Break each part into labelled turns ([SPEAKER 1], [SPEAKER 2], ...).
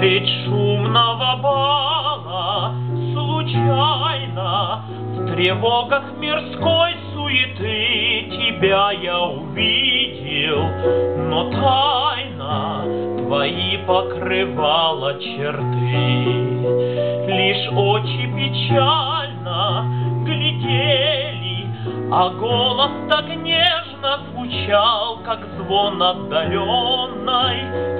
[SPEAKER 1] Средь шумного бала Случайно. В тревогах мирской суеты Тебя я увидел Но тайна Твои покрывала черты. Лишь очи печально Глядели А голос так нежно звучал Как звон отдаленной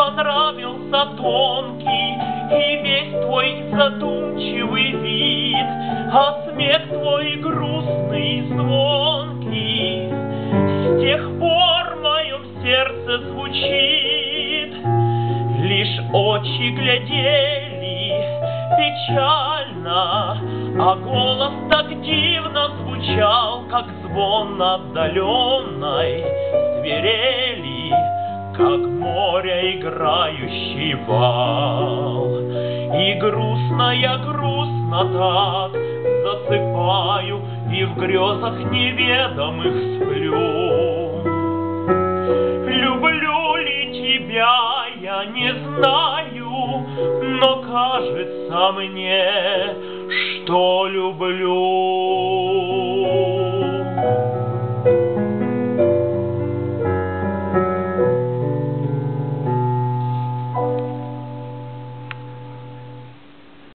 [SPEAKER 1] понравился тонкий, и весь твой задумчивый вид, а смех твой грустный и звонкий. С тех пор в моем сердце звучит, лишь очи глядели печально, а голос так дивно звучал, как звон отдаленной свирели, как играющий вал. И грустно я грустно так засыпаю, и в грезах неведомых сплю. Люблю ли тебя я не знаю, но кажется мне, что люблю.